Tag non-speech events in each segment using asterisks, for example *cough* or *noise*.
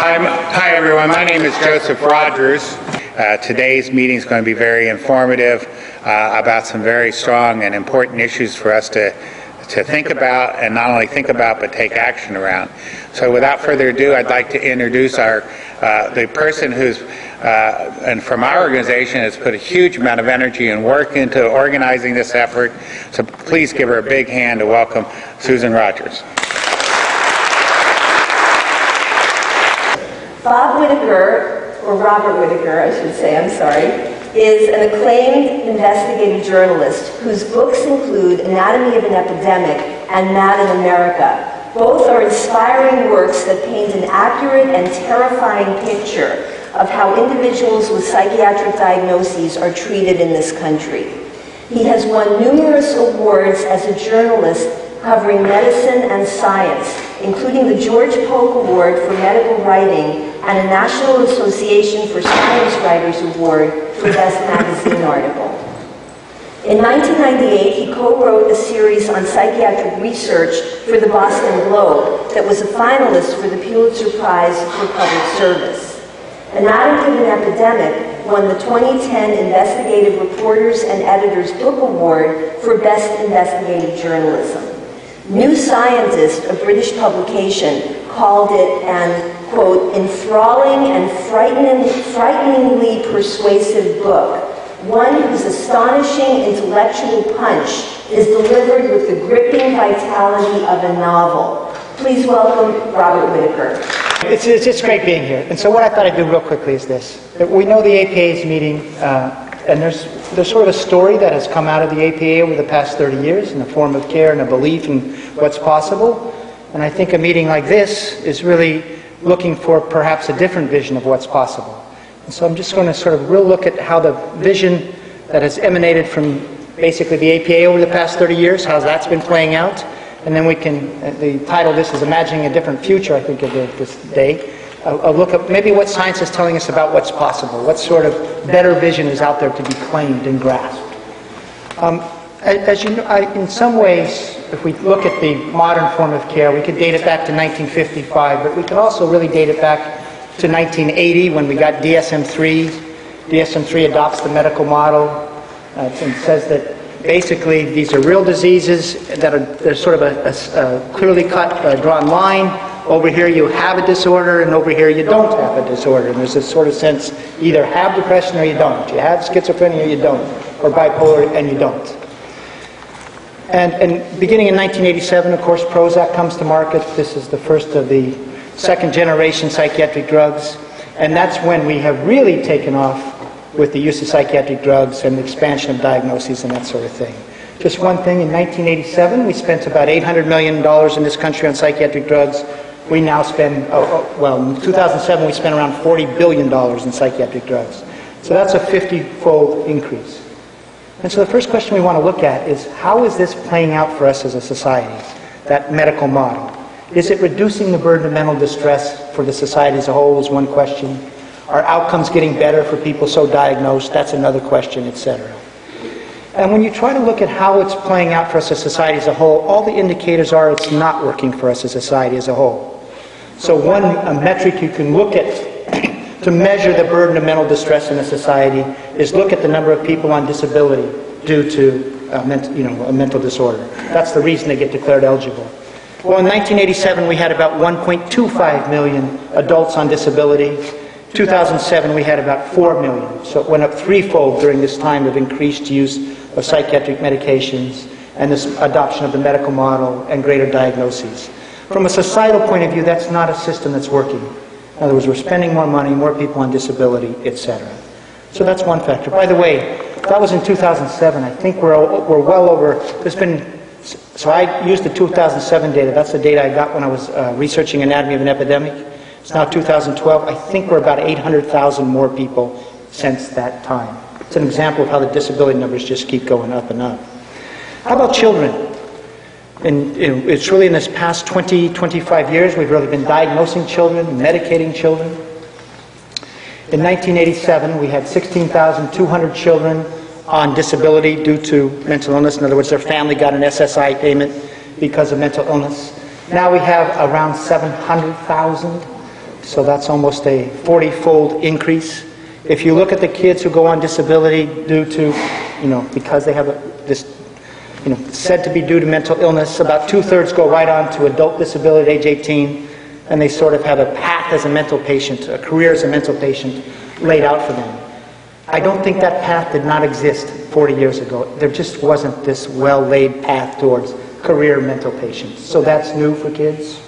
Hi, hi, everyone. My name is Joseph Rogers. Uh, Today's meeting is going to be very informative uh, about some very strong and important issues for us to, to think about, and not only think about, but take action around. So without further ado, I'd like to introduce our, uh, the person who's, uh, and from our organization, has put a huge amount of energy and work into organizing this effort. So please give her a big hand to welcome Susan Rogers. Bob Whitaker, or Robert Whitaker, I should say, I'm sorry, is an acclaimed investigative journalist whose books include Anatomy of an Epidemic and Mad in America. Both are inspiring works that paint an accurate and terrifying picture of how individuals with psychiatric diagnoses are treated in this country. He has won numerous awards as a journalist covering medicine and science, including the George Polk Award for Medical Writing and a National Association for Science Writers Award for Best Magazine Article. In 1998, he co-wrote a series on psychiatric research for the Boston Globe that was a finalist for the Pulitzer Prize for Public Service. Anatomy of an Epidemic won the 2010 Investigative Reporters and Editors Book Award for Best Investigative Journalism. New Scientist, a British publication, called it an, quote, enthralling and frightening, frighteningly persuasive book, one whose astonishing intellectual punch is delivered with the gripping vitality of a novel. Please welcome Robert Whitaker. It's, it's just great being here. And so what I thought I'd do real quickly is this. We know the APA is meeting, uh, and there's, there's sort of a story that has come out of the APA over the past 30 years in the form of care and a belief in what's possible. And I think a meeting like this is really looking for perhaps a different vision of what's possible. And so I'm just going to sort of real look at how the vision that has emanated from basically the APA over the past 30 years, how that's been playing out. And then we can, uh, the title of this is Imagining a Different Future, I think, of this day. A, a look at maybe what science is telling us about what's possible, what sort of better vision is out there to be claimed and grasped. Um, as you know, I, in some ways, if we look at the modern form of care, we could date it back to 1955, but we could also really date it back to 1980 when we got DSM-3. DSM-3 adopts the medical model uh, and says that basically these are real diseases that are there's sort of a, a- a clearly cut, uh, drawn line. Over here you have a disorder, and over here you don't have a disorder. And there's this sort of sense: either have depression or you don't. You have schizophrenia or you don't, or bipolar and you don't. And, and beginning in 1987, of course, Prozac comes to market. This is the first of the second generation psychiatric drugs. And that's when we have really taken off with the use of psychiatric drugs and the expansion of diagnoses and that sort of thing. Just one thing, in 1987, we spent about $800 million in this country on psychiatric drugs. We now spend, oh, oh, well, in 2007, we spent around $40 billion in psychiatric drugs. So that's a 50 fold increase. And so the first question we want to look at is how is this playing out for us as a society, that medical model? Is it reducing the burden of mental distress for the society as a whole is one question. Are outcomes getting better for people so diagnosed? That's another question, etc. And when you try to look at how it's playing out for us as a society as a whole, all the indicators are it's not working for us as a society as a whole. So one a metric you can look at to measure the burden of mental distress in a society is look at the number of people on disability due to you know, a mental disorder. That's the reason they get declared eligible. Well, in 1987, we had about 1.25 million adults on disability. 2007, we had about 4 million. So it went up threefold during this time of increased use of psychiatric medications and this adoption of the medical model and greater diagnoses. From a societal point of view, that's not a system that's working. In other words, we're spending more money, more people on disability, etc. So that's one factor. By the way, that was in 2007. I think we're, we're well over, there's been, so I used the 2007 data. That's the data I got when I was uh, researching anatomy of an epidemic. It's now 2012. I think we're about 800,000 more people since that time. It's an example of how the disability numbers just keep going up and up. How about children? It's really in this past 20, 25 years, we've really been diagnosing children, medicating children. In 1987, we had 16,200 children on disability due to mental illness. In other words, their family got an SSI payment because of mental illness. Now we have around 700,000 So that's almost a 40-fold increase. If you look at the kids who go on disability due to, you know, because they have a, this, you know, said to be due to mental illness, about two-thirds go right on to adult disability at age 18, and they sort of have a path as a mental patient, a career as a mental patient laid out for them. I don't think that path did not exist 40 years ago. There just wasn't this well-laid path towards career mental patients. So that's new for kids.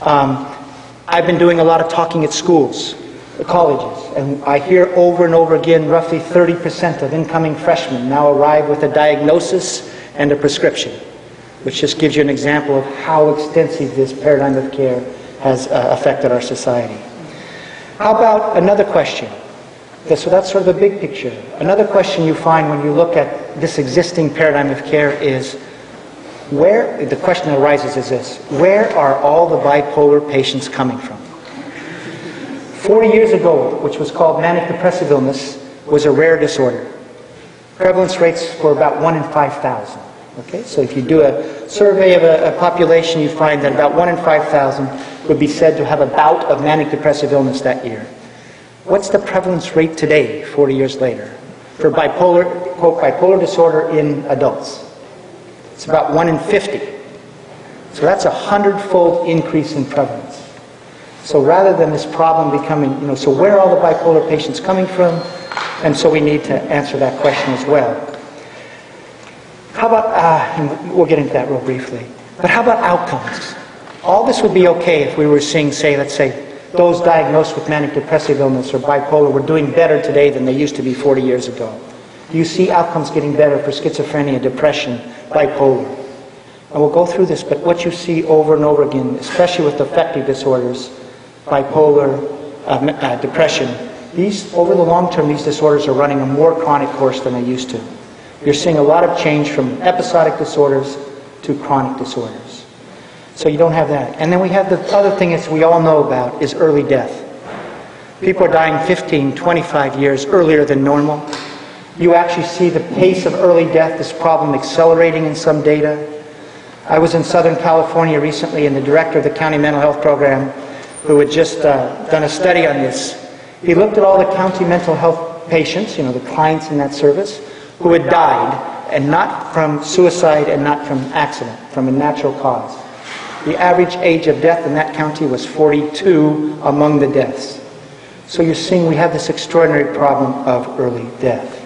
Um, I've been doing a lot of talking at schools, colleges, and I hear over and over again roughly 30% of incoming freshmen now arrive with a diagnosis and a prescription, which just gives you an example of how extensive this paradigm of care has uh, affected our society. How about another question? So that's sort of a big picture. Another question you find when you look at this existing paradigm of care is where, the question that arises is this, where are all the bipolar patients coming from? 40 years ago, which was called manic depressive illness, was a rare disorder. Prevalence rates were about 1 in 5,000. Okay, so if you do a survey of a, a, population, you find that about 1 in 5,000 would be said to have a bout of manic depressive illness that year. What's the prevalence rate today, 40 years later, for bipolar, quote, bipolar disorder in adults? It's about 1 in 50. So that's a hundredfold increase in prevalence. So rather than this problem becoming, you know, so where are all the bipolar patients coming from? And so we need to answer that question as well. How about, uh, we'll get into that real briefly, but how about outcomes? All this would be okay if we were seeing, say, let's say, those diagnosed with manic depressive illness or bipolar were doing better today than they used to be 40 years ago. Do you see outcomes getting better for schizophrenia, depression, bipolar? And we'll go through this, but what you see over and over again, especially with affective disorders, bipolar, uh, uh, depression, these, over the long term, these disorders are running a more chronic course than they used to. You're seeing a lot of change from episodic disorders to chronic disorders. So you don't have that. And then we have the other thing that we all know about is early death. People are dying 15, 25 years earlier than normal. You actually see the pace of early death, this problem accelerating in some data. I was in Southern California recently, and the director of the county mental health program, who had just uh, done a study on this, he looked at all the county mental health patients, you know, the clients in that service, who had died, and not from suicide and not from accident, from a natural cause. The average age of death in that county was 42 among the deaths. So you're seeing we have this extraordinary problem of early death.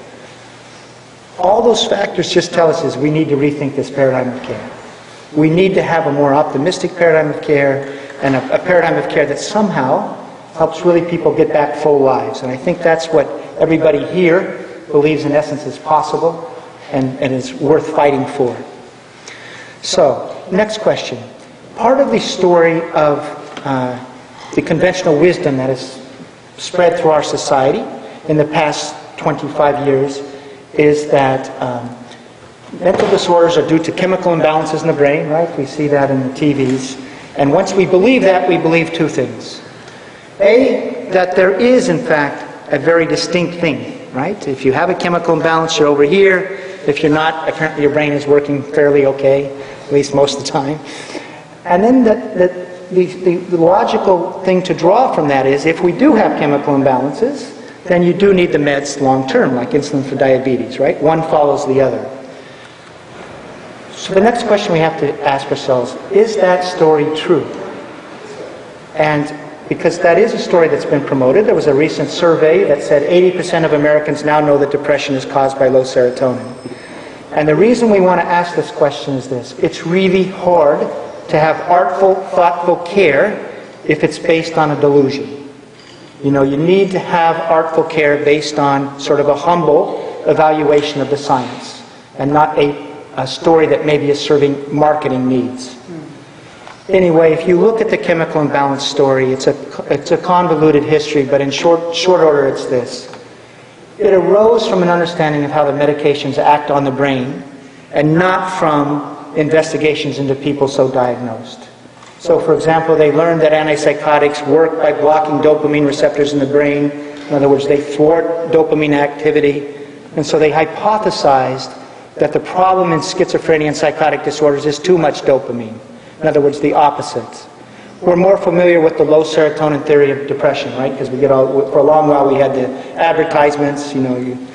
All those factors just tell us is we need to rethink this paradigm of care. We need to have a more optimistic paradigm of care and a, a paradigm of care that somehow helps really people get back full lives. And I think that's what everybody here believes in essence is possible and, and is worth fighting for. So, next question. Part of the story of uh, the conventional wisdom that has spread through our society in the past 25 years is that um, mental disorders are due to chemical imbalances in the brain, right? We see that in the TVs. And once we believe that, we believe two things. A, that there is, in fact, a very distinct thing, right? If you have a chemical imbalance, you're over here. If you're not, apparently your brain is working fairly okay, at least most of the time. And then the, the, the, the, logical thing to draw from that is if we do have chemical imbalances, then you do need the meds long term, like insulin for diabetes, right? One follows the other. So the next question we have to ask ourselves is that story true? And because that is a story that's been promoted, there was a recent survey that said 80% of Americans now know that depression is caused by low serotonin. And the reason we want to ask this question is this it's really hard to have artful, thoughtful care if it's based on a delusion. You know, you need to have artful care based on sort of a humble evaluation of the science and not a, a story that maybe is serving marketing needs. Anyway, if you look at the chemical imbalance story, it's a, it's a convoluted history, but in short, short order, it's this. It arose from an understanding of how the medications act on the brain and not from investigations into people so diagnosed. So, for example, they learned that antipsychotics work by blocking dopamine receptors in the brain. In other words, they thwart dopamine activity. And so they hypothesized that the problem in schizophrenia and psychotic disorders is too much dopamine. In other words, the opposite. we're more familiar with the low serotonin theory of depression, right? Because we get all, for a long while we had the advertisements, you know, you,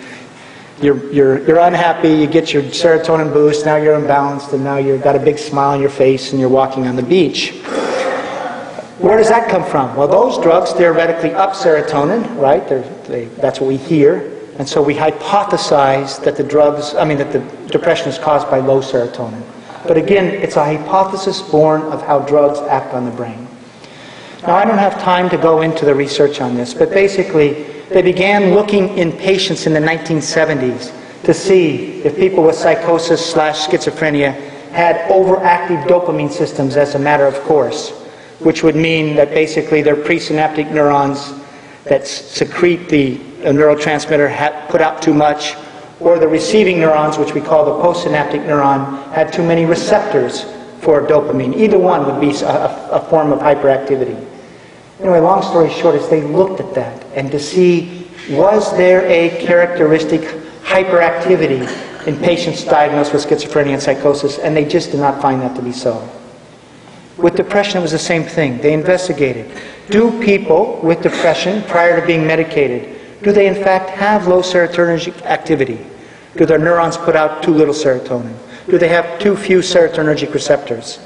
you're, you're, you're unhappy, you get your serotonin boost, now you're imbalanced, and now you've got a big smile on your face and you're walking on the beach. Where does that come from? Well, those drugs theoretically up serotonin, right? They, that's what we hear. And so we hypothesize that the drugs, I mean, that the depression is caused by low serotonin. But again, it's a hypothesis born of how drugs act on the brain. Now, I don't have time to go into the research on this, but basically, they began looking in patients in the 1970s to see if people with psychosis slash schizophrenia had overactive dopamine systems as a matter of course, which would mean that basically their presynaptic neurons that secrete the neurotransmitter had put out too much or the receiving neurons, which we call the postsynaptic neuron, had too many receptors for dopamine. Either one would be a, a form of hyperactivity. Anyway, long story short is they looked at that and to see was there a characteristic hyperactivity in patients diagnosed with schizophrenia and psychosis, and they just did not find that to be so. With depression, it was the same thing. They investigated. Do people with depression, prior to being medicated, do they in fact have low serotonergic activity? Do their neurons put out too little serotonin? Do they have too few serotonergic receptors?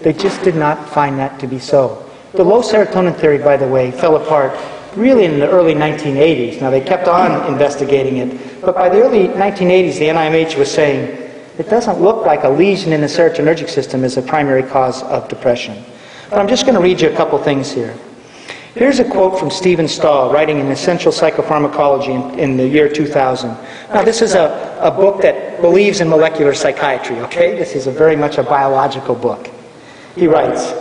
They just did not find that to be so. The low serotonin theory, by the way, fell apart really in the early 1980s. Now, they kept on investigating it, but by the early 1980s, the NIMH was saying it doesn't look like a lesion in the serotonergic system is a primary cause of depression. But I'm just going to read you a couple things here. Here's a quote from Stephen Stahl, writing in Essential Psychopharmacology in, in the year 2000. Now, this is a, a book that believes in molecular psychiatry, okay? This is a very much a biological book. He writes,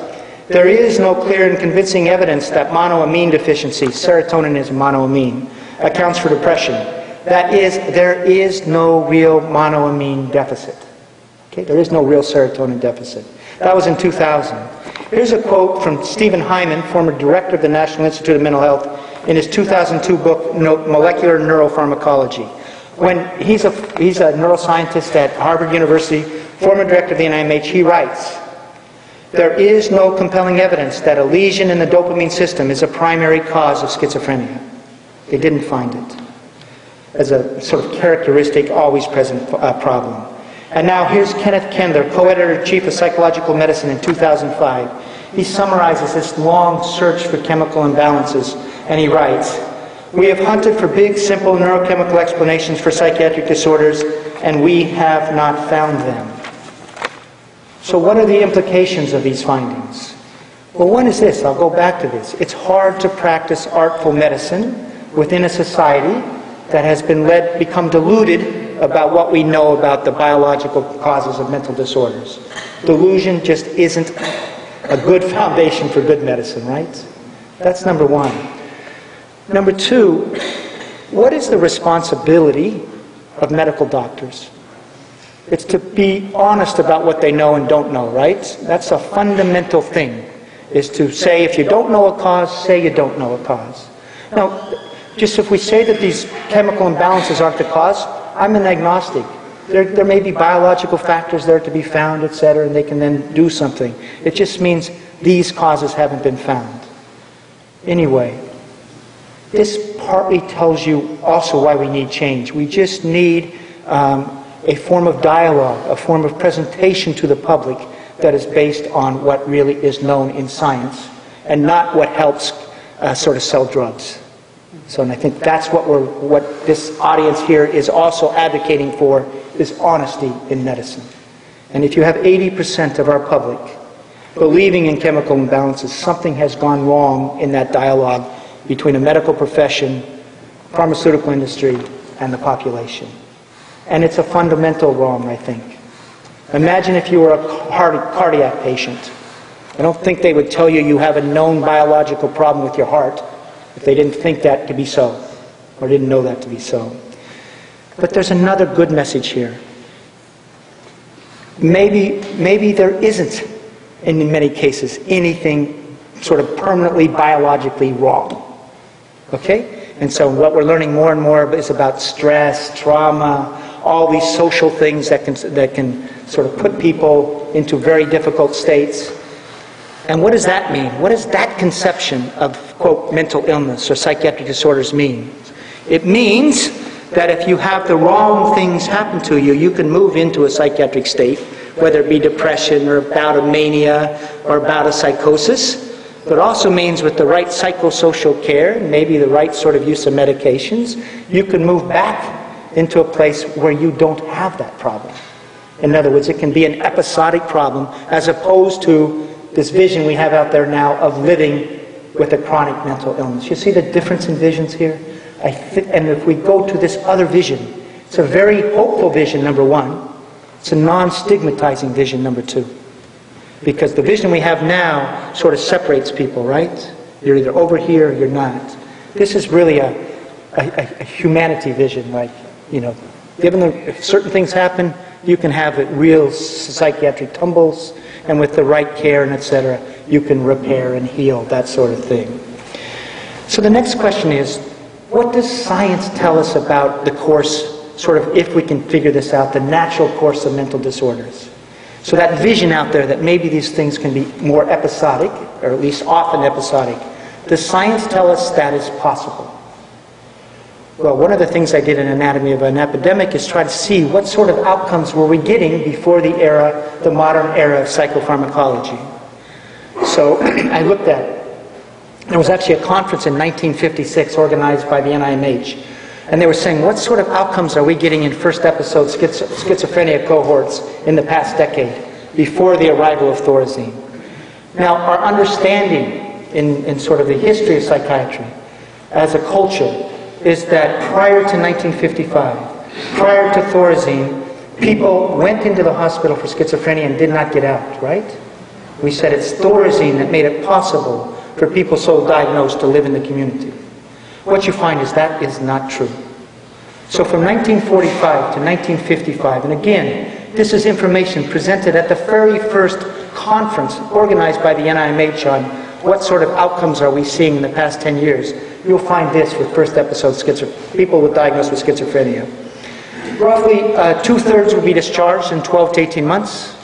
there is no clear and convincing evidence that monoamine deficiency, serotonin is monoamine, accounts for depression. That is, there is no real monoamine deficit. Okay, there is no real serotonin deficit. That was in 2000. Here's a quote from Stephen Hyman, former director of the National Institute of Mental Health, in his 2002 book, Molecular Neuropharmacology. When he's a, he's a neuroscientist at Harvard University, former director of the NIMH, he writes, there is no compelling evidence that a lesion in the dopamine system is a primary cause of schizophrenia. They didn't find it as a sort of characteristic, always present uh, problem. And now here's Kenneth Kendler, co-editor-in-chief of Psychological Medicine in 2005. He summarizes this long search for chemical imbalances, and he writes, We have hunted for big, simple neurochemical explanations for psychiatric disorders, and we have not found them. So what are the implications of these findings? Well, one is this, I'll go back to this. It's hard to practice artful medicine within a society that has been led, become deluded about what we know about the biological causes of mental disorders. Delusion just isn't a good foundation for good medicine, right? That's number one. Number two, what is the responsibility of medical doctors? It's to be honest about what they know and don't know, right? That's a fundamental thing, is to say if you don't know a cause, say you don't know a cause. Now, just if we say that these chemical imbalances aren't the cause, I'm an agnostic. There, there may be biological factors there to be found, etc., and they can then do something. It just means these causes haven't been found. Anyway, this partly tells you also why we need change. We just need um, a form of dialogue, a form of presentation to the public that is based on what really is known in science and not what helps uh, sort of sell drugs. So, and I think that's what we're, what this audience here is also advocating for, is honesty in medicine. And if you have 80% of our public believing in chemical imbalances, something has gone wrong in that dialogue between a medical profession, pharmaceutical industry, and the population. And it's a fundamental wrong, I think. Imagine if you were a cardiac patient. I don't think they would tell you you have a known biological problem with your heart if they didn't think that to be so, or didn't know that to be so. But there's another good message here. Maybe, maybe there isn't, in many cases, anything sort of permanently biologically wrong. Okay? And so what we're learning more and more is about stress, trauma, all these social things that can, that can sort of put people into very difficult states. And what does that mean? What does that conception of, quote, mental illness or psychiatric disorders mean? It means that if you have the wrong things happen to you, you can move into a psychiatric state, whether it be depression or about a mania or about a psychosis. But also means with the right psychosocial care, maybe the right sort of use of medications, you can move back into a place where you don't have that problem. In other words, it can be an episodic problem as opposed to this vision we have out there now of living with a chronic mental illness. You see the difference in visions here? Th- and if we go to this other vision, it's a very hopeful vision, number one. It's a non stigmatizing vision, number two. Because the vision we have now sort of separates people, right? You're either over here or you're not. This is really a, a, a humanity vision, like, you know, given if certain things happen, you can have real psychiatric tumbles, and with the right care and etc., you can repair and heal, that sort of thing. So the next question is, what does science tell us about the course, sort of, if we can figure this out, the natural course of mental disorders? So that vision out there that maybe these things can be more episodic, or at least often episodic, does science tell us that is possible? Well, one of the things I did in Anatomy of an Epidemic is try to see what sort of outcomes were we getting before the era, the modern era of psychopharmacology. So *clears throat* I looked at, there was actually a conference in 1956 organized by the NIMH, and they were saying, what sort of outcomes are we getting in first episode schizo- schizophrenia cohorts in the past decade before the arrival of Thorazine? Now, our understanding in, in sort of the history of psychiatry as a culture is that prior to 1955, prior to Thorazine, people went into the hospital for schizophrenia and did not get out, right? We said it's Thorazine that made it possible for people so diagnosed to live in the community. What you find is that is not true. So from 1945 to 1955, and again, this is information presented at the very first conference organized by the NIMH on what sort of outcomes are we seeing in the past 10 years you'll find this with first episode people with diagnosed with schizophrenia. Roughly uh, two thirds would be discharged in 12 to 18 months.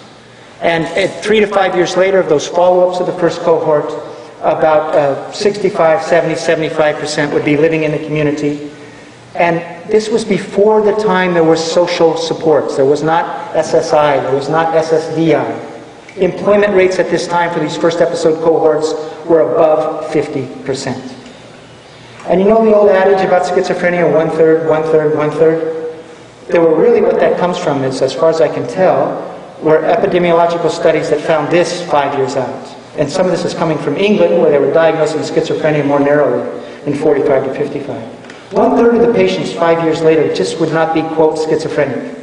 And at three to five years later, of those follow ups of the first cohort, about uh, 65, 70, 75% would be living in the community. And this was before the time there were social supports. There was not SSI, there was not SSDI. Employment rates at this time for these first episode cohorts were above 50%. And you know the old adage about schizophrenia, one third, one third, one third? There were really what that comes from is, as far as I can tell, were epidemiological studies that found this five years out. And some of this is coming from England, where they were diagnosing schizophrenia more narrowly in 45 to 55. One third of the patients five years later just would not be, quote, schizophrenic.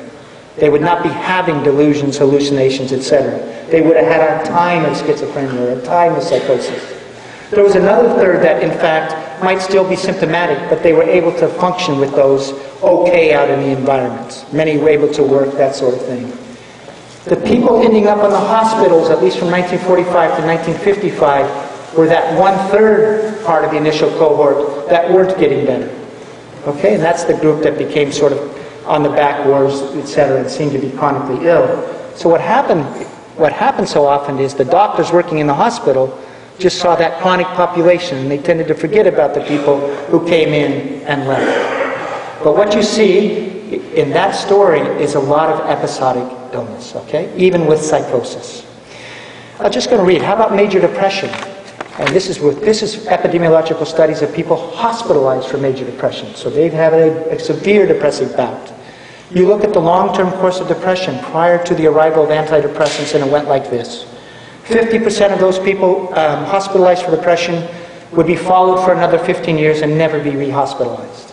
They would not be having delusions, hallucinations, etc. They would have had a time of schizophrenia a time of psychosis. There was another third that, in fact, might still be symptomatic, but they were able to function with those okay out in the environment. Many were able to work, that sort of thing. The people ending up in the hospitals, at least from 1945 to 1955, were that one third part of the initial cohort that weren't getting better. Okay, and that's the group that became sort of on the back wards, etc., and seemed to be chronically ill. So what happened, what happened so often is the doctors working in the hospital just saw that chronic population and they tended to forget about the people who came in and left. But what you see in that story is a lot of episodic illness, okay? Even with psychosis. I'm just going to read. How about major depression? And this is with this is epidemiological studies of people hospitalized for major depression. So they've had a, a severe depressive bout. You look at the long-term course of depression prior to the arrival of antidepressants, and it went like this. 50% of those people um, hospitalized for depression would be followed for another 15 years and never be rehospitalized.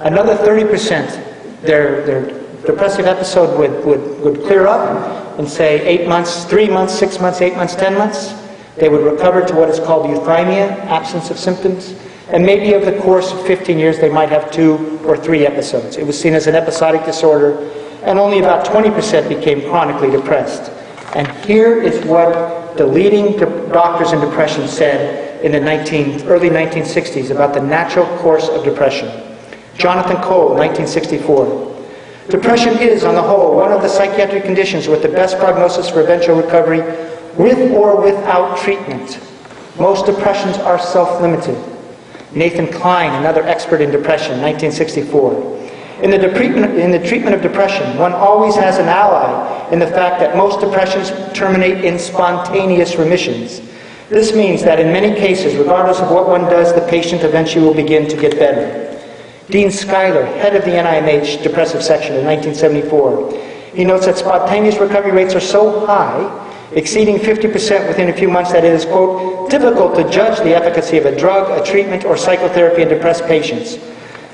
Another 30%, their, their depressive episode would, would, would clear up in, say, eight months, three months, six months, eight months, ten months. They would recover to what is called euthymia, absence of symptoms. And maybe over the course of 15 years, they might have two or three episodes. It was seen as an episodic disorder, and only about 20% became chronically depressed. And here is what the leading doctors in depression said in the 19, early 1960s about the natural course of depression. Jonathan Cole, 1964. Depression is, on the whole, one of the psychiatric conditions with the best prognosis for eventual recovery with or without treatment. Most depressions are self-limited. Nathan Kline, another expert in depression, 1964. In the, treatment, in the treatment of depression, one always has an ally in the fact that most depressions terminate in spontaneous remissions. This means that in many cases, regardless of what one does, the patient eventually will begin to get better. Dean Schuyler, head of the NIMH depressive section in 1974, he notes that spontaneous recovery rates are so high exceeding 50% within a few months that it is, quote, difficult to judge the efficacy of a drug, a treatment, or psychotherapy in depressed patients.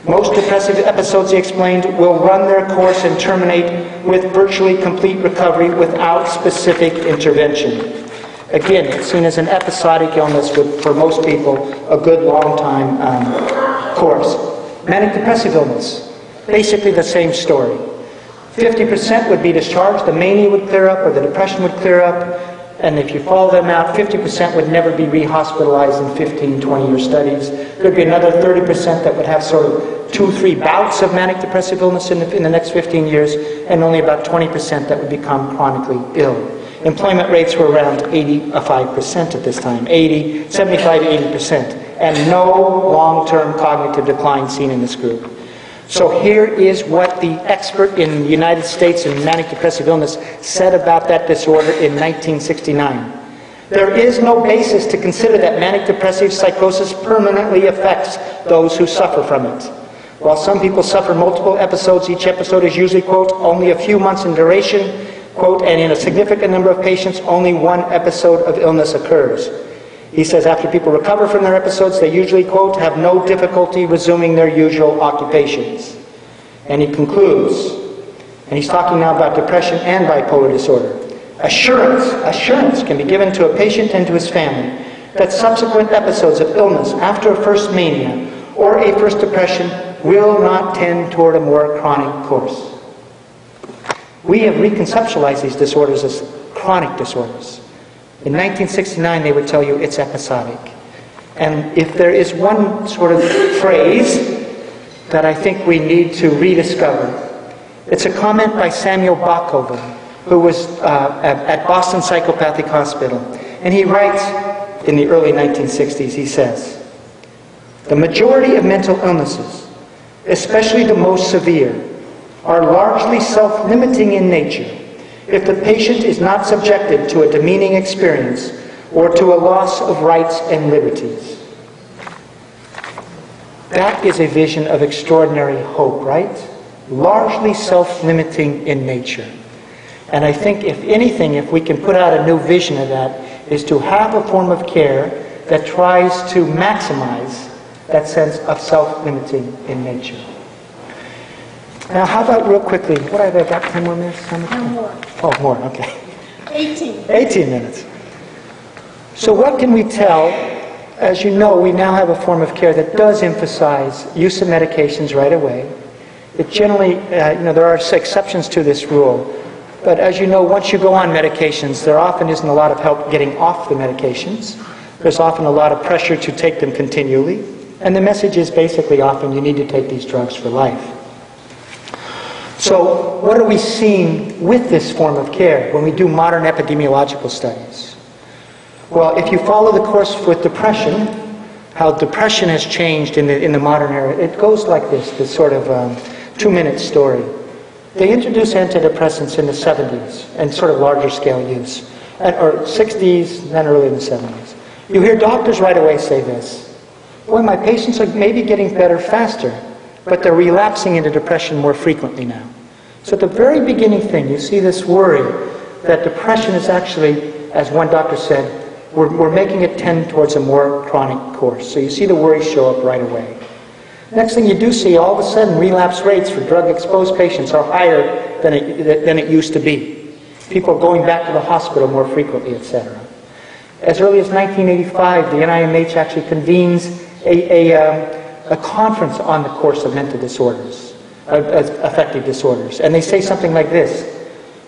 Most depressive episodes, he explained, will run their course and terminate with virtually complete recovery without specific intervention. Again, it's seen as an episodic illness with, for most people, a good long time um, course. Manic depressive illness, basically the same story. 50% would be discharged, the mania would clear up or the depression would clear up, and if you follow them out, 50% would never be rehospitalized in 15, 20 year studies. There'd be another 30% that would have sort of two, three bouts of manic depressive illness in the, in the next 15 years, and only about 20% that would become chronically ill. Employment rates were around 85% at this time, 80, 75, 80%, and no long-term cognitive decline seen in this group. So here is what the expert in the United States in manic depressive illness said about that disorder in 1969. There is no basis to consider that manic depressive psychosis permanently affects those who suffer from it. While some people suffer multiple episodes, each episode is usually, quote, only a few months in duration, quote, and in a significant number of patients, only one episode of illness occurs. He says after people recover from their episodes, they usually, quote, have no difficulty resuming their usual occupations. And he concludes, and he's talking now about depression and bipolar disorder. Assurance, assurance can be given to a patient and to his family that subsequent episodes of illness after a first mania or a first depression will not tend toward a more chronic course. We have reconceptualized these disorders as chronic disorders. In 1969, they would tell you it's episodic. And if there is one sort of phrase that I think we need to rediscover, it's a comment by Samuel Bockoven, who was uh, at Boston Psychopathic Hospital. And he writes in the early 1960s, he says, The majority of mental illnesses, especially the most severe, are largely self limiting in nature if the patient is not subjected to a demeaning experience or to a loss of rights and liberties. That is a vision of extraordinary hope, right? Largely self limiting in nature. And I think, if anything, if we can put out a new vision of that, is to have a form of care that tries to maximize that sense of self limiting in nature. Now, how about real quickly? What have I got? 10 more minutes? How much No more. Oh, more, okay. 18. 18 minutes. So, what can we tell? As you know, we now have a form of care that does emphasize use of medications right away. It generally, uh, you know, there are exceptions to this rule. But as you know, once you go on medications, there often isn't a lot of help getting off the medications. There's often a lot of pressure to take them continually. And the message is basically often you need to take these drugs for life. So, what are we seeing with this form of care when we do modern epidemiological studies? Well, if you follow the course with depression, how depression has changed in the, in the modern era, it goes like this this sort of um, two minute story. They introduced antidepressants in the 70s and sort of larger scale use, and, or 60s, then early in the 70s. You hear doctors right away say this Boy, my patients are maybe getting better faster, but they're relapsing into depression more frequently now. So at the very beginning thing, you see this worry that depression is actually, as one doctor said, we're, we're making it tend towards a more chronic course. So you see the worry show up right away. Next thing you do see, all of a sudden, relapse rates for drug-exposed patients are higher than it, than it used to be. People are going back to the hospital more frequently, etc. As early as 1985, the NIMH actually convenes a, a, um, a conference on the course of mental disorders, uh, affective disorders. And they say something like this.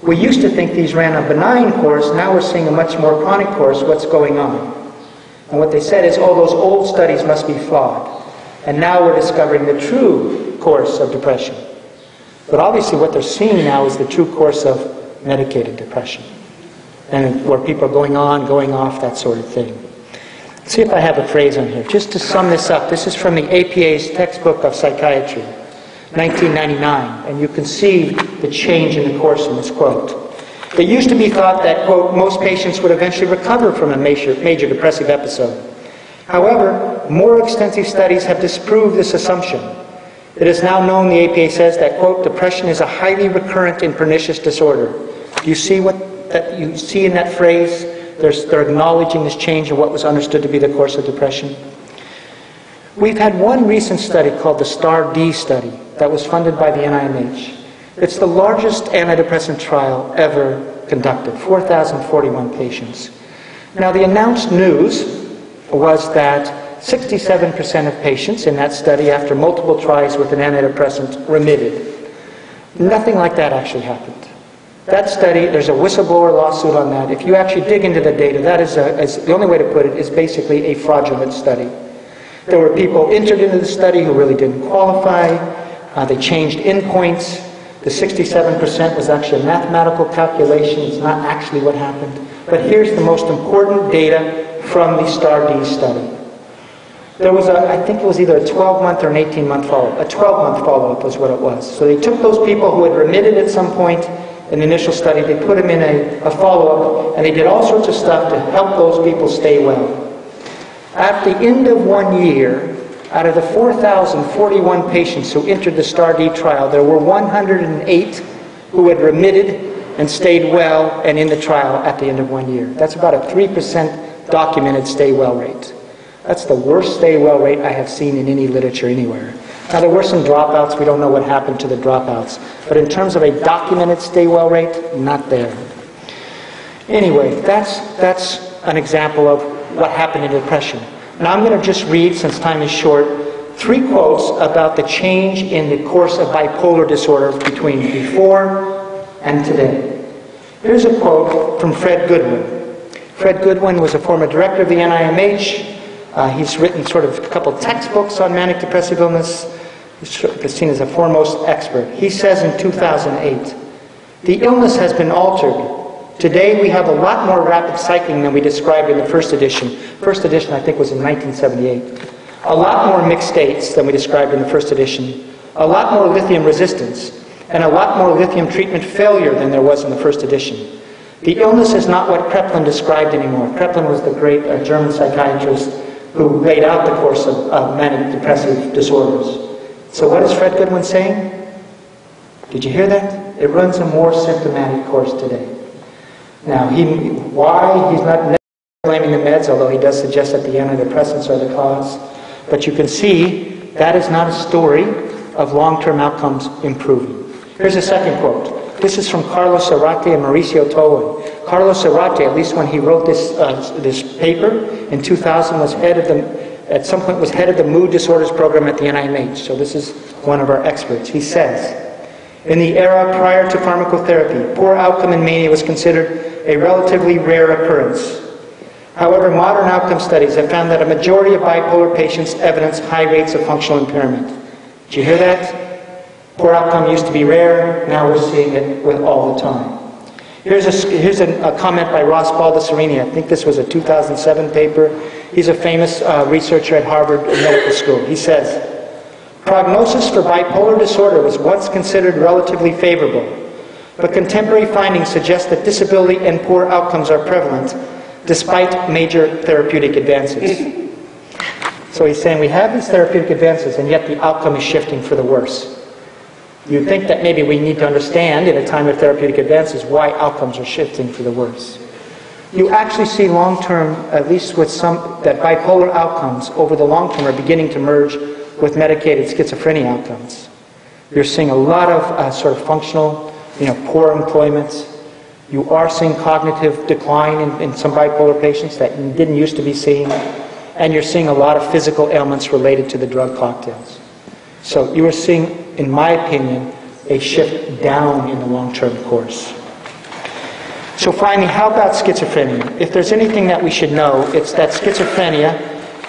We used to think these ran a benign course, now we're seeing a much more chronic course. What's going on? And what they said is, oh, those old studies must be flawed. And now we're discovering the true course of depression. But obviously, what they're seeing now is the true course of medicated depression. and where people are going on, going off, that sort of thing. See if I have a phrase on here. Just to sum this up, this is from the APA's textbook of psychiatry, 1999, and you can see the change in the course in this quote. It used to be thought that, quote, most patients would eventually recover from a major, major depressive episode. However, more extensive studies have disproved this assumption. It is now known, the APA says, that, quote, depression is a highly recurrent and pernicious disorder. Do you see what that you see in that phrase? There's, they're acknowledging this change in what was understood to be the course of depression. We've had one recent study called the STAR-D study that was funded by the NIMH. It's the largest antidepressant trial ever conducted, 4,041 patients. Now, the announced news was that 67% of patients in that study, after multiple tries with an antidepressant, remitted. Nothing like that actually happened. That study, there's a whistleblower lawsuit on that. If you actually dig into the data, that is, a, is the only way to put it is basically a fraudulent study. There were people entered into the study who really didn't qualify. Uh, they changed endpoints. The 67% was actually a mathematical calculation. It's not actually what happened. But here's the most important data from the STAR-D study. There was a, I think it was either a 12-month or an 18-month follow-up. A 12-month follow-up was what it was. So they took those people who had remitted at some point in the initial study, they put them in a, a follow-up, and they did all sorts of stuff to help those people stay well. At the end of one year, out of the 4,041 patients who entered the STAR-D trial, there were 108 who had remitted and stayed well and in the trial at the end of one year. That's about a 3% documented stay well rate. That's the worst stay well rate I have seen in any literature anywhere. Now, there were some dropouts. We don't know what happened to the dropouts. But in terms of a documented stay well rate, not there. Anyway, that's, that's an example of what happened in depression. Now, I'm going to just read, since time is short, three quotes about the change in the course of bipolar disorder between before and today. Here's a quote from Fred Goodwin. Fred Goodwin was a former director of the NIMH. Uh, he's written sort of a couple textbooks on manic depressive illness. He's seen as a foremost expert. He says in 2008, the illness has been altered. Today we have a lot more rapid cycling than we described in the first edition. First edition, I think, was in 1978. A lot more mixed states than we described in the first edition. A lot more lithium resistance. And a lot more lithium treatment failure than there was in the first edition. The illness is not what Kraepelin described anymore. Kraepelin was the great uh, German psychiatrist who laid out the course of, of manic depressive disorders. So what is Fred Goodwin saying? Did you hear that? It runs a more symptomatic course today. Now, he, why he's not blaming the meds, although he does suggest that the antidepressants are the cause. But you can see that is not a story of long-term outcomes improving. Here's a second quote. This is from Carlos Zarate and Mauricio Tohen. Carlos Zarate, at least when he wrote this, uh, this paper in 2000, was head of the, at some point was head of the mood disorders program at the NIMH. So this is one of our experts. He says, in the era prior to pharmacotherapy, poor outcome in mania was considered a relatively rare occurrence. However, modern outcome studies have found that a majority of bipolar patients evidence high rates of functional impairment. Did you hear that? Poor outcome used to be rare, now we're seeing it with all the time. Here's, a, here's a, a comment by Ross Baldessarini. I think this was a 2007 paper. He's a famous uh, researcher at Harvard Medical School. He says, Prognosis for bipolar disorder was once considered relatively favorable, but contemporary findings suggest that disability and poor outcomes are prevalent despite major therapeutic advances. so he's saying we have these therapeutic advances, and yet the outcome is shifting for the worse. You'd think that maybe we need to understand in a time of therapeutic advances why outcomes are shifting for the worse. You actually see long term, at least with some, that bipolar outcomes over the long term are beginning to merge with medicated schizophrenia outcomes. You're seeing a lot of uh, sort of functional, you know, poor employment. You are seeing cognitive decline in, in some bipolar patients that you didn't used to be seeing. And you're seeing a lot of physical ailments related to the drug cocktails. So you are seeing in my opinion, a shift down in the long-term course. So finally, how about schizophrenia? If there's anything that we should know, it's that schizophrenia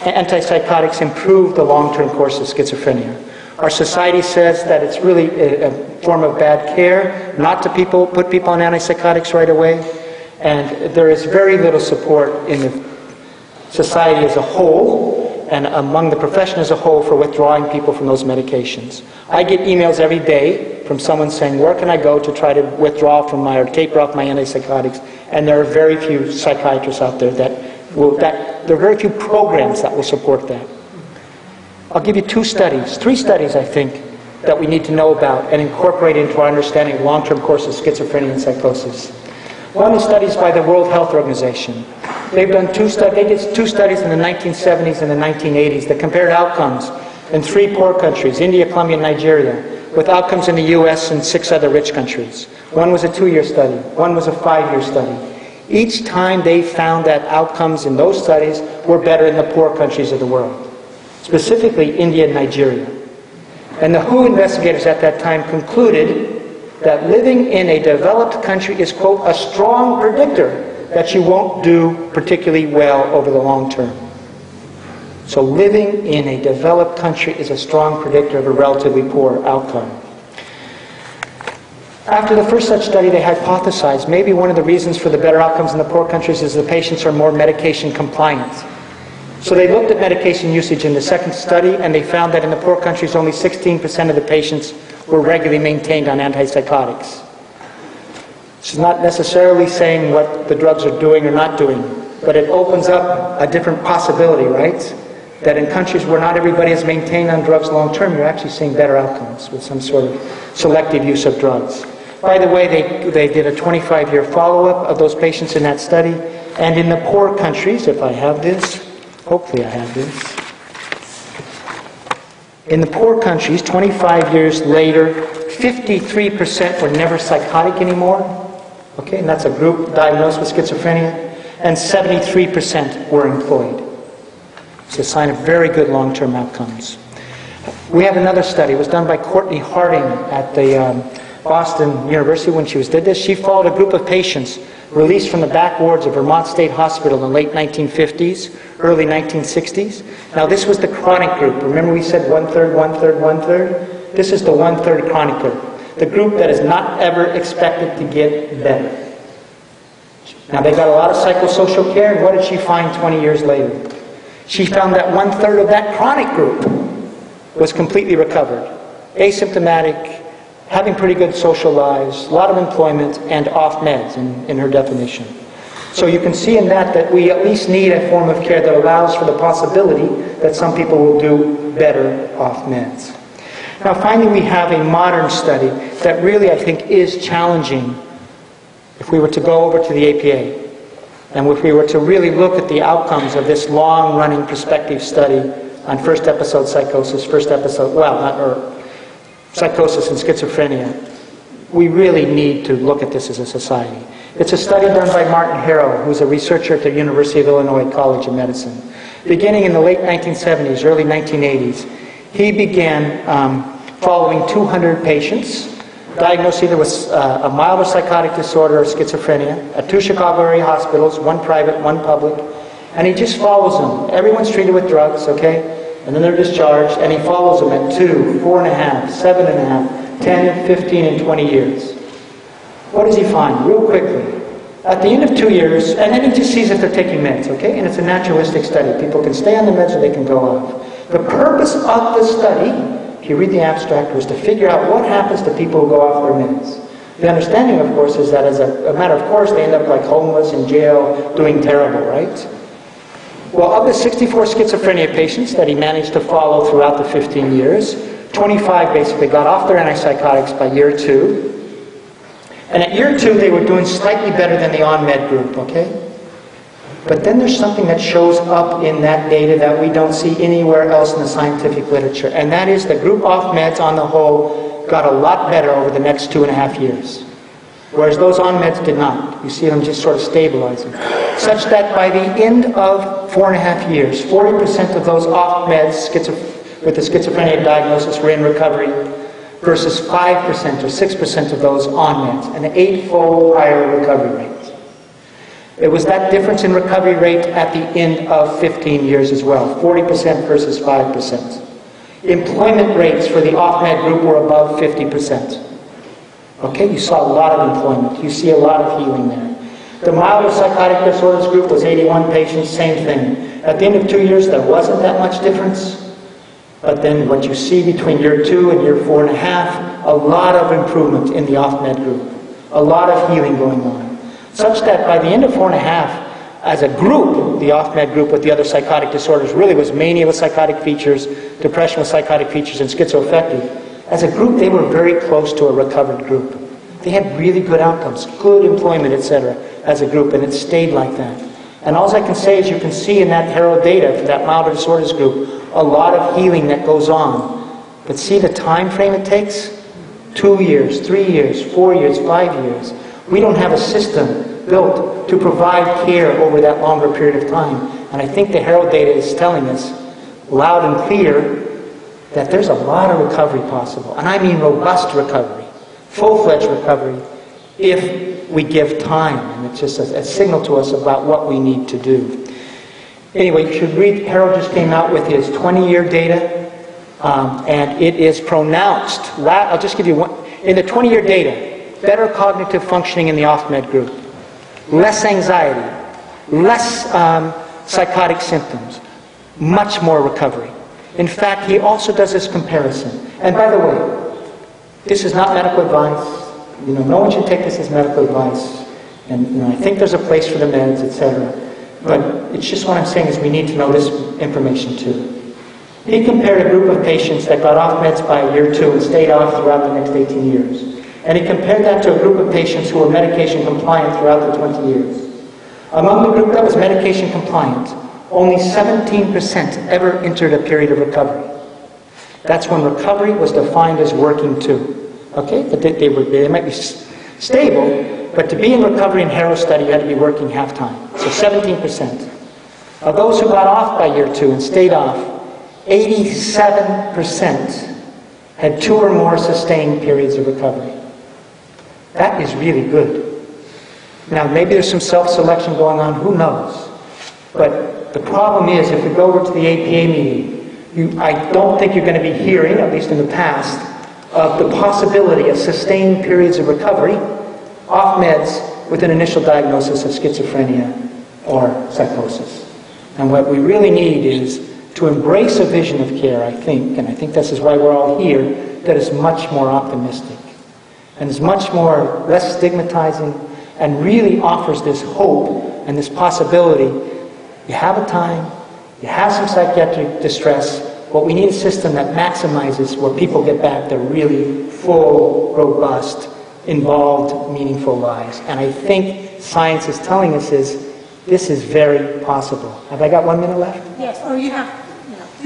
and antipsychotics improve the long-term course of schizophrenia. Our society says that it's really a, a form of bad care not to people, put people on antipsychotics right away. And there is very little support in the society as a whole and among the profession as a whole for withdrawing people from those medications. I get emails every day from someone saying, where can I go to try to withdraw from my or taper off my antipsychotics? And there are very few psychiatrists out there that will, that, there are very few programs that will support that. I'll give you two studies, three studies I think, that we need to know about and incorporate into our understanding of long-term course of schizophrenia and psychosis. One is studies by the World Health Organization. They've done two, stu- they did two studies in the 1970s and the 1980s that compared outcomes in three poor countries, India, Colombia, and Nigeria, with outcomes in the US and six other rich countries. One was a two-year study, one was a five-year study. Each time they found that outcomes in those studies were better in the poor countries of the world, specifically India and Nigeria. And the WHO investigators at that time concluded that living in a developed country is, quote, a strong predictor that you won't do particularly well over the long term. So living in a developed country is a strong predictor of a relatively poor outcome. After the first such study, they hypothesized maybe one of the reasons for the better outcomes in the poor countries is the patients are more medication compliant. So they looked at medication usage in the second study, and they found that in the poor countries, only 16% of the patients were regularly maintained on antipsychotics. Is not necessarily saying what the drugs are doing or not doing, but it opens up a different possibility, right? That in countries where not everybody is maintained on drugs long term, you're actually seeing better outcomes with some sort of selective use of drugs. By the way, they, they did a 25 year follow up of those patients in that study, and in the poor countries, if I have this, hopefully I have this. In the poor countries, 25 years later, 53% were never psychotic anymore. Okay, and that's a group diagnosed with schizophrenia. And 73% were employed. It's a sign of very good long term outcomes. We have another study. It was done by Courtenay Harding at the um, Boston University when she was did this. She followed a group of patients released from the back wards of Vermont State Hospital in the late 1950s, early 1960s. Now, this was the chronic group. Remember, we said one third, one third, one third? This is the one third chronic group. The group that is not ever expected to get better. Now, they got a lot of psychosocial care, and what did she find 20 years later? She found that one third of that chronic group was completely recovered, asymptomatic, having pretty good social lives, a lot of employment, and off meds in, in her definition. So you can see in that that we at least need a form of care that allows for the possibility that some people will do better off meds. Now, finally, we have a modern study that really, I think, is challenging if we were to go over to the APA and if we were to really look at the outcomes of this long running prospective study on first episode psychosis, first episode, well, not, or psychosis and schizophrenia, we really need to look at this as a society. It's a study done by Martin Harrow, who's a researcher at the University of Illinois College of Medicine. Beginning in the late 1970s, early 1980s, he began um, following 200 patients diagnosed either with uh, a milder psychotic disorder or schizophrenia at two Chicago area hospitals, one private, one public, and he just follows them. Everyone's treated with drugs, okay? And then they're discharged, and he follows them at two, four and a half, seven and a half, 10, 15, and 20 years. What does he find? Real quickly. At the end of two years, and then he just sees if they're taking meds, okay? And it's a naturalistic study. People can stay on the meds or they can go off. The purpose of the study, if you read the abstract, was to figure out what happens to people who go off their meds. The understanding, of course, is that as a, a matter of course, they end up like homeless in jail, doing terrible, right? Well, of the 64 schizophrenia patients that he managed to follow throughout the 15 years, 25 basically got off their antipsychotics by year two. And at year two, they were doing slightly better than the on-med group, okay? But then there's something that shows up in that data that we don't see anywhere else in the scientific literature, and that is the group off meds on the whole got a lot better over the next two and a half years. Whereas those on meds did not. You see them just sort of stabilizing. Such that by the end of four and a half years, 40% of those off meds with the schizophrenia diagnosis were in recovery versus 5% or 6% of those on meds, an eightfold higher recovery rate. It was that difference in recovery rate at the end of 15 years as well, 40% versus 5%. Employment rates for the off-med group were above 50%. Okay, you saw a lot of employment. You see a lot of healing there. The milder psychotic disorders group was 81 patients, same thing. At the end of two years, there wasn't that much difference. But then what you see between year two and year four and a half, a lot of improvement in the off-med group. A lot of healing going on. Such that by the end of four and a half, as a group, the off-med group with the other psychotic disorders really was mania with psychotic features, depression with psychotic features, and schizoaffective. As a group, they were very close to a recovered group. They had really good outcomes, good employment, etc., as a group, and it stayed like that. And all I can say is you can see in that Harrow data for that milder disorders group a lot of healing that goes on. But see the time frame it takes? Two years, three years, four years, five years. We don't have a system built to provide care over that longer period of time. And I think the Harrow data is telling us loud and clear that there's a lot of recovery possible. And I mean robust recovery, full-fledged recovery, if we give time. And it's just a, a signal to us about what we need to do. Anyway, you should read, Harrow just came out with his 20-year data, um, and it is pronounced. I'll just give you one. In the 20-year data, better cognitive functioning in the off-med group, less anxiety, less um, psychotic symptoms, much more recovery. In fact, he also does this comparison. And by the way, this is not medical advice. You know, no one should take this as medical advice. And you know, I think there's a place for the meds, etc. But it's just what I'm saying is we need to know this information too. He compared a group of patients that got off meds by year two and stayed off throughout the next 18 years. And he compared that to a group of patients who were medication compliant throughout the 20 years. Among the group that was medication compliant, only 17% ever entered a period of recovery. That's when recovery was defined as working too. Okay? But they, they, were, they might be stable, but to be in recovery in Harrow study, you had to be working half time. So 17%. Of those who got off by year two and stayed off, 87% had two or more sustained periods of recovery. That is really good. Now, maybe there's some self selection going on, who knows? But the problem is, if we go over to the APA meeting, you, I don't think you're going to be hearing, at least in the past, of the possibility of sustained periods of recovery off meds with an initial diagnosis of schizophrenia or psychosis. And what we really need is to embrace a vision of care, I think, and I think this is why we're all here, that is much more optimistic and is much more less stigmatizing and really offers this hope and this possibility. You have a time, you have some psychiatric distress, but we need a system that maximizes where people get back their really full, robust, involved, meaningful lives. And I think science is telling us is this is very possible. Have I got one minute left? Yes. Oh, you have.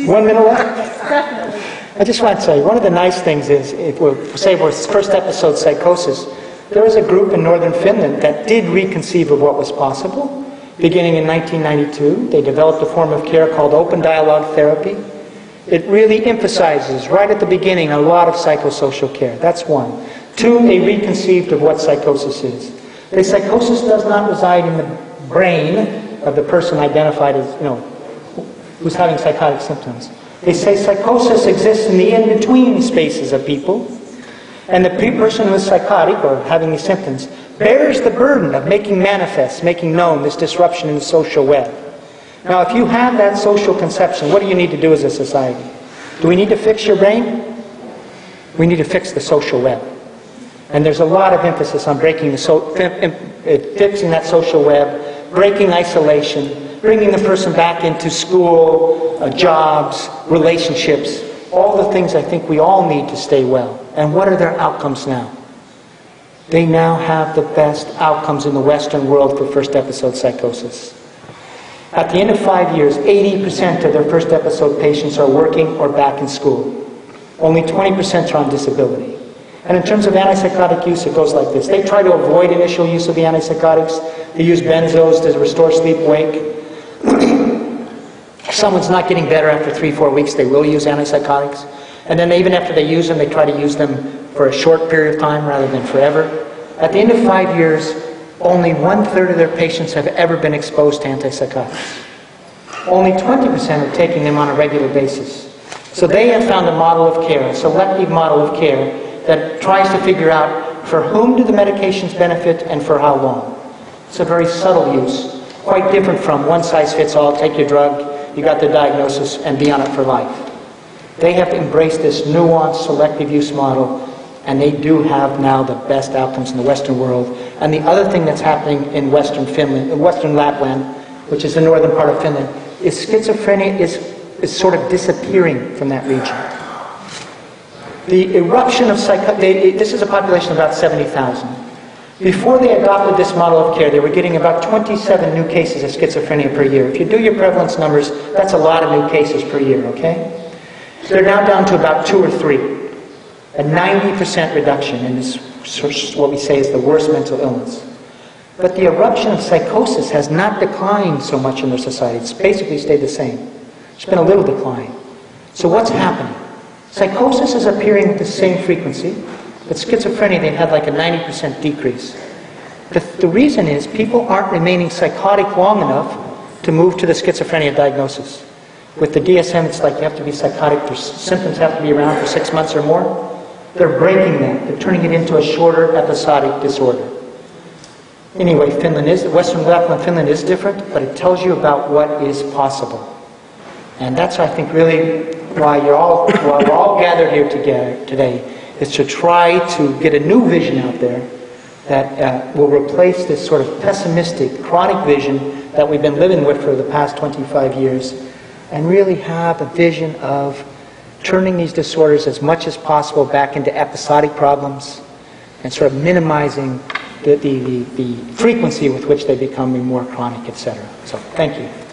One minute left? Yes, definitely. I just want to say, one of the nice things is, if we say we're first episode psychosis, there was a group in northern Finland that did reconceive of what was possible. Beginning in 1992, they developed a form of care called open dialogue therapy. It really emphasizes, right at the beginning, a lot of psychosocial care. That's one. Two, they reconceived of what psychosis is. The psychosis does not reside in the brain of the person identified as, you know, who's having psychotic symptoms. They say psychosis exists in the in-between spaces of people, and the person who is psychotic or having these symptoms bears the burden of making manifest, making known this disruption in the social web. Now, if you have that social conception, what do you need to do as a society? Do we need to fix your brain? We need to fix the social web. And there's a lot of emphasis on breaking the so, fixing that social web, breaking isolation, bringing the person back into school, uh, jobs, relationships, all the things I think we all need to stay well. And what are their outcomes now? They now have the best outcomes in the Western world for first episode psychosis. At the end of five years, 80% of their first episode patients are working or back in school. Only 20% are on disability. And in terms of antipsychotic use, it goes like this. They try to avoid initial use of the antipsychotics. They use benzos to restore sleep wake. Someone's not getting better after three, four weeks, they will use antipsychotics. And then even after they use them, they try to use them for a short period of time rather than forever. At the end of five years, only one third of their patients have ever been exposed to antipsychotics. Only 20% are taking them on a regular basis. So they have found a model of care, a selective model of care, that tries to figure out for whom do the medications benefit and for how long. It's a very subtle use, quite different from one size fits all, take your drug, you got the diagnosis, and be on it for life. They have embraced this nuanced selective use model, and they do have now the best outcomes in the Western world. And the other thing that's happening in Western Finland, in Western Lapland, which is the northern part of Finland, is schizophrenia is, is sort of disappearing from that region. The eruption of psycho, they, this is a population of about 70,000. Before they adopted this model of care, they were getting about 27 new cases of schizophrenia per year. If you do your prevalence numbers, that's a lot of new cases per year, okay? They're now down to about two or three. A 90% reduction in this, what we say is the worst mental illness. But the eruption of psychosis has not declined so much in their society. It's basically stayed the same. There's been a little decline. So what's happening? Psychosis is appearing with the same frequency, but schizophrenia, they've had like a 90% decrease. The, the reason is people aren't remaining psychotic long enough to move to the schizophrenia diagnosis. With the DSM, it's like you have to be psychotic, for, symptoms have to be around for six months or more. They're breaking that. They're turning it into a shorter episodic disorder. Anyway, Finland is, Western Lapland, Finland is different, but it tells you about what is possible. And that's, I think, really why you're all, why we're all gathered here together today, is to try to get a new vision out there that uh, will replace this sort of pessimistic, chronic vision that we've been living with for the past 25 years, and really have a vision of turning these disorders as much as possible back into episodic problems and sort of minimizing the, the, the, the frequency with which they become more chronic, etc. So thank you.